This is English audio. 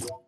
you